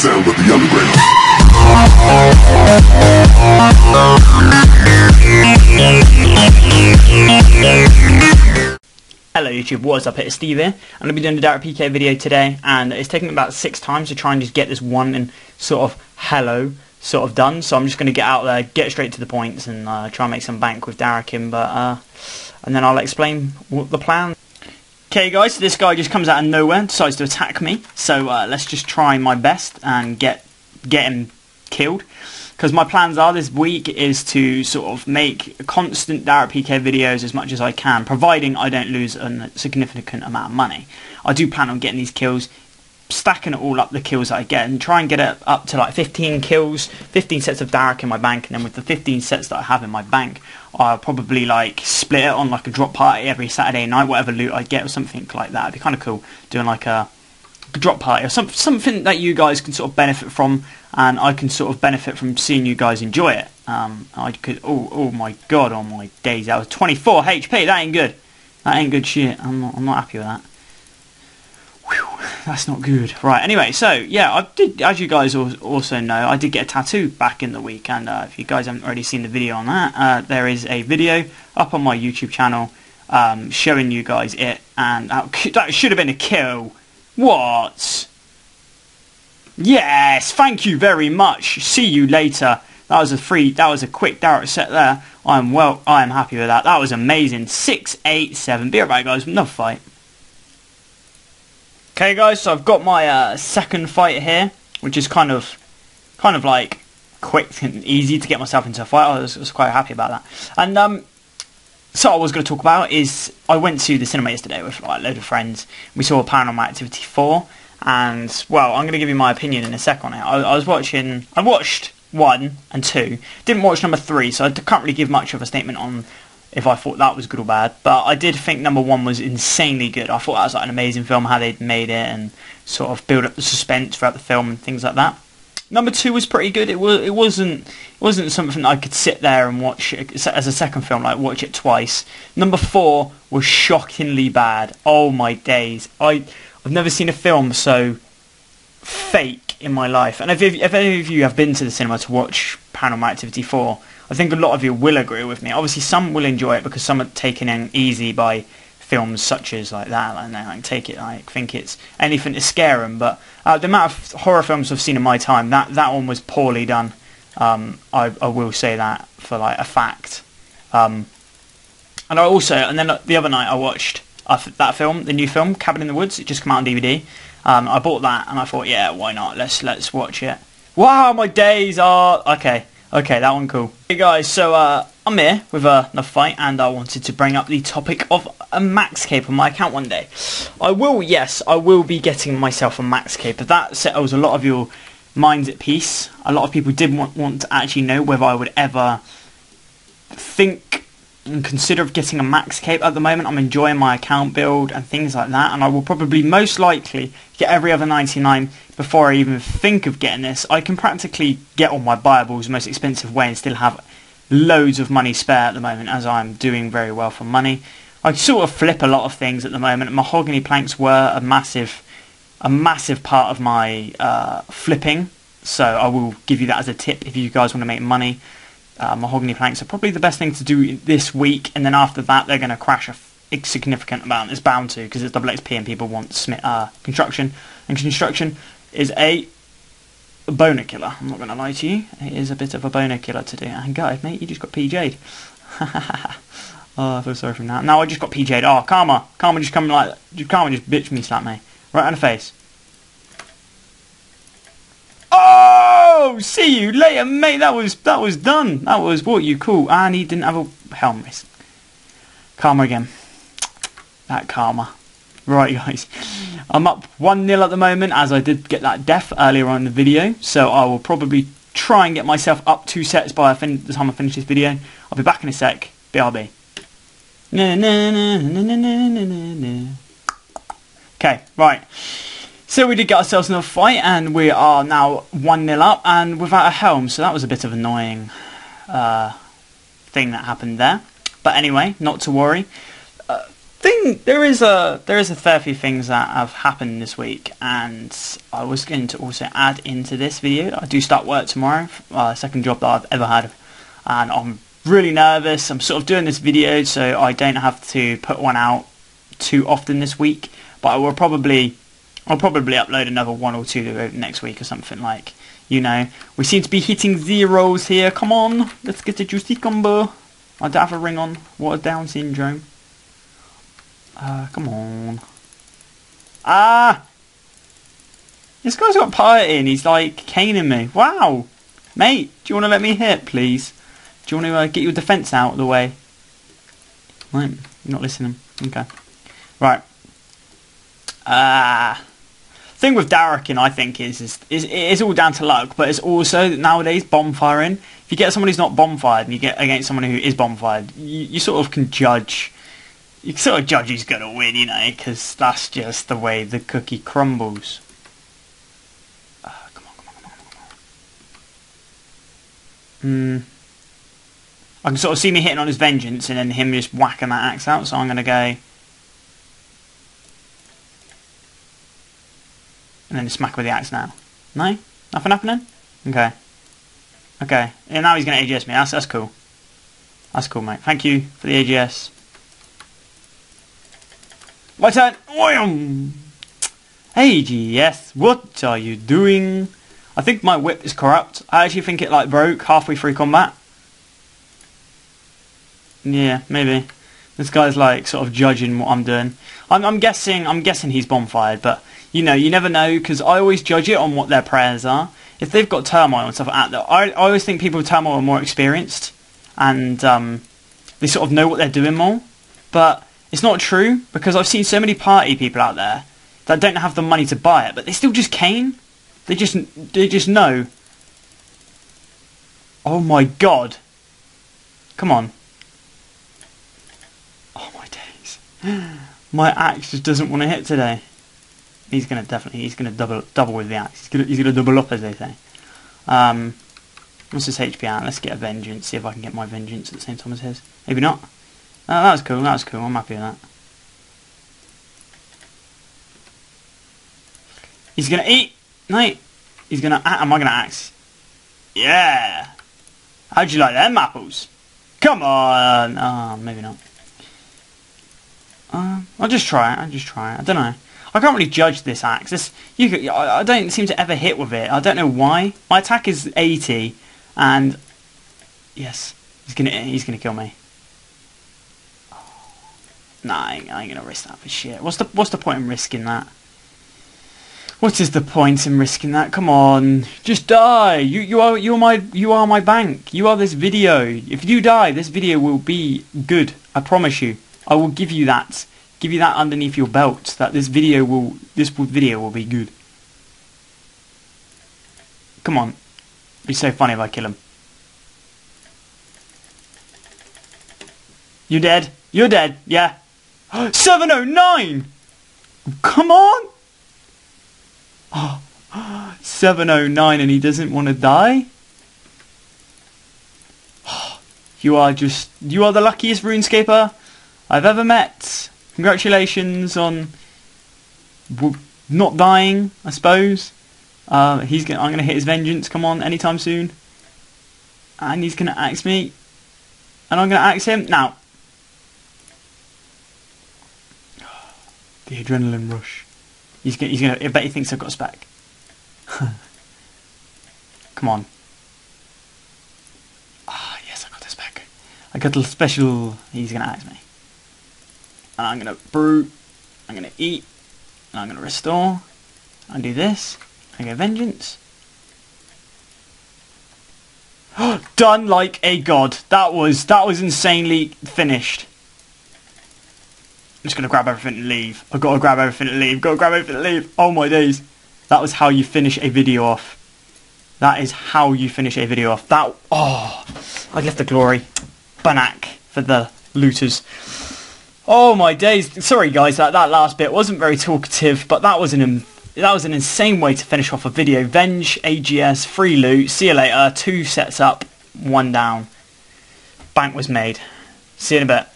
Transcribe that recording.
sound of the underground. Hello YouTube, what is up? It's Steve here. I'm going to be doing a Dharok PK video today and it's taken me about six times to try and just get this one and sort of hello sort of done. So I'm just going to get out there, get straight to the points and uh, try and make some bank with Dharok in, but uh, and then I'll explain what the plan. Okay guys, so this guy just comes out of nowhere, decides to attack me. So uh, let's just try my best and get get him killed. Because my plans are this week is to sort of make constant Dharok PK videos as much as I can, providing I don't lose a significant amount of money. I do plan on getting these kills, stacking it all up, the kills that I get, and try and get it up to like 15 kills, 15 sets of Dharok in my bank, and then with the 15 sets that I have in my bank, I'll probably like split it on like a drop party every Saturday night, whatever loot I get or something like that. It'd be kind of cool doing like a drop party or some, something that you guys can sort of benefit from and I can sort of benefit from seeing you guys enjoy it. Um, I could, oh, oh my god, oh my days, that was 24 HP, that ain't good. That ain't good shit, I'm not, I'm not happy with that. That's not good. Right, anyway, so, yeah, I did, as you guys also know, I did get a tattoo back in the week, and uh, if you guys haven't already seen the video on that, uh, there is a video up on my YouTube channel um, showing you guys it, and that, that should have been a kill. What? Yes, thank you very much. See you later. That was a free, that was a quick Dharok set there. I'm well, I am happy with that. That was amazing. Six, eight, seven. Be right back, guys. Another fight. Okay, guys. So I've got my uh, second fight here, which is kind of, kind of like quick and easy to get myself into a fight. I was, was quite happy about that. And um, so I was going to talk about is I went to the cinema yesterday with like a load of friends. We saw Paranormal Activity 4 and well, I'm going to give you my opinion in a sec on it. I, I was watching, I watched one and two, didn't watch number three, so I can't really give much of a statement on if I thought that was good or bad. But I did think number one was insanely good. I thought that was like an amazing film, how they'd made it and sort of build up the suspense throughout the film and things like that. Number two was pretty good. It was it wasn't it wasn't something I could sit there and watch as a second film, like watch it twice. Number four was shockingly bad. Oh my days! I I've never seen a film so fake in my life. And if, if any of you have been to the cinema to watch Paranormal Activity 4, I think a lot of you will agree with me. Obviously, some will enjoy it because some are taken in easy by films such as like that, and they like, take it like think it's anything to scare them. But uh, the amount of horror films I've seen in my time, that that one was poorly done. Um, I, I will say that for like a fact. Um, and I also, and then the other night I watched uh, that film, the new film, Cabin in the Woods. It just came out on DVD. Um, I bought that and I thought, yeah, why not? Let's let's watch it. Wow, my days are okay. Okay, that one cool. Hey guys, so uh, I'm here with uh, fight, and I wanted to bring up the topic of a max cape on my account one day. I will, yes, I will be getting myself a max cape. but That settles a lot of your minds at peace. A lot of people did want, want to actually know whether I would ever think and consider of getting a max cape at the moment. I'm enjoying my account build and things like that, and I will probably most likely get every other 99 before I even think of getting this. I can practically get all my buyables the most expensive way and still have loads of money spare at the moment as I'm doing very well for money. I sort of flip a lot of things at the moment. Mahogany planks were a massive, a massive part of my uh, flipping, so I will give you that as a tip if you guys want to make money uh, mahogany planks are probably the best thing to do this week, and then after that they're going to crash a significant amount. It's bound to because it's double XP and people want uh, construction, and construction is a boner killer. I'm not going to lie to you, it is a bit of a boner killer to do. And guys, mate, you just got PJ'd. oh, I feel sorry for that. Now I just got PJ'd. Oh, Karma, Karma just come like, Karma just bitch me, slap me right in the face. Oh, Oh, see you later, mate. That was that was done. That was what you call. Ah, and he didn't have a helmet. Karma again. That karma. Right, guys. I'm up 1 0 at the moment as I did get that death earlier on in the video. So I will probably try and get myself up two sets by the time I finish this video. I'll be back in a sec. BRB. Okay, right. So we did get ourselves another fight, and we are now 1-0 up, and without a helm, so that was a bit of an annoying uh, thing that happened there. But anyway, not to worry. Uh, the think there is a there is a fair few things that have happened this week, and I was going to also add into this video. I do start work tomorrow, uh, second job that I've ever had, and I'm really nervous. I'm sort of doing this video so I don't have to put one out too often this week, but I will probably I'll probably upload another one or two next week or something like. You know, we seem to be hitting zeros here. Come on, let's get a juicy combo. I don't have a ring on. What a Down syndrome. Uh, come on. Ah! This guy's got piety and he's like caning me. Wow! Mate, do you want to let me hit, please? Do you want to uh, get your defence out of the way? Right, you're not listening. Okay. Right. Ah. Thing with Darrican, I think, is, is, is it is all down to luck, but it's also nowadays bonfiring. If you get someone who's not bonfired and you get against someone who is bonfired, you, you sort of can judge. You sort of judge who's going to win, you know, because that's just the way the cookie crumbles. Uh, come on, come on, come on, come on. Hmm. I can sort of see me hitting on his vengeance and then him just whacking that axe out, so I'm going to go. And then smack with the axe now. No? Nothing happening? Okay. Okay. And now he's going to AGS me. That's, that's cool. That's cool, mate. Thank you for the AGS. My turn. AGS, what are you doing? I think my whip is corrupt. I actually think it like broke halfway through combat. Yeah, maybe. This guy's like sort of judging what I'm doing. I'm, I'm guessing. I'm guessing he's bonfired, but you know, you never know because I always judge it on what their prayers are. If they've got turmoil and stuff like that, I, I always think people with turmoil are more experienced and um, they sort of know what they're doing more. But it's not true because I've seen so many party people out there that don't have the money to buy it, but they still just cane. They just they just know. Oh my god! Come on. Oh my days. My axe just doesn't want to hit today. He's gonna definitely he's gonna double double with the axe. He's gonna he's gonna double up as they say. Um, what's this HP at? Let's get a vengeance. See if I can get my vengeance at the same time as his. Maybe not. Oh, that was cool. That was cool. I'm happy with that. He's gonna eat. No, he's gonna. Am I gonna axe? Yeah. How'd you like them apples? Come on. Oh, maybe not. Uh, I'll just try it. I'll just try it. I don't know. I can't really judge this axe. This, you, I don't seem to ever hit with it. I don't know why. My attack is 80, and yes, he's gonna he's gonna kill me. Nah, I ain't, I ain't gonna risk that for shit. What's the what's the point in risking that? What is the point in risking that? Come on, just die. You you are you are my you are my bank. You are this video. If you die, this video will be good. I promise you. I will give you that give you that underneath your belt that this video will this video will be good. Come on. It'd be so funny if I kill him. You dead? You're dead, yeah. 709! Come on! Oh, 709 and he doesn't want to die? You are just, you are the luckiest RuneScaper I've ever met. Congratulations on not dying, I suppose. Uh, he's gonna, I'm going to hit his vengeance, come on, anytime soon. And he's going to axe me. And I'm going to axe him. Now. The adrenaline rush. He's going he's to, I bet he thinks I've got a spec. come on. Ah, yes, I got a spec. I got a special. He's going to axe me. And I'm going to brew, I'm going to eat, and I'm going to restore. I do this, I get vengeance. Done like a god. That was that was insanely finished. I'm just gonna grab everything and leave. I've got to grab everything and leave. Got to grab everything and leave. Oh my days. That was how you finish a video off. That is how you finish a video off. That oh, I left the glory. Banak for the looters. Oh my days! Sorry guys, that, that last bit wasn't very talkative, but that was an that was an insane way to finish off a video. Venge, AGS, free loot. See you later. Two sets up, one down. Bank was made. See you in a bit.